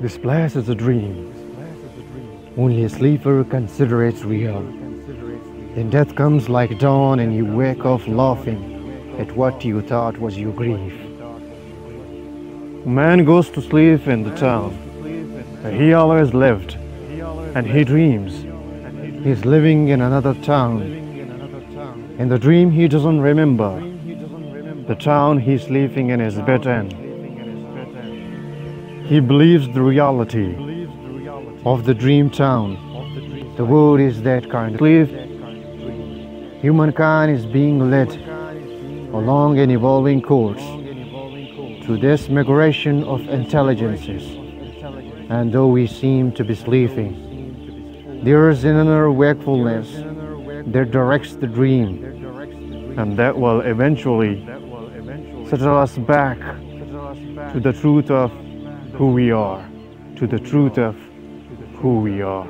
This place is a dream. Only a sleeper consider it real. Then death comes like dawn and you wake up laughing at what you thought was your grief. A man goes to sleep in the town he always lived and he dreams he's living in another town. In the dream he doesn't remember the town he's living in is in. He believes the reality of the dream town. The world is that kind of belief. Humankind is being led along an evolving course through this migration of intelligences. And though we seem to be sleeping, there is an inner wakefulness that directs the dream, and that will eventually settle us back to the truth of who we are, to the truth of who we are.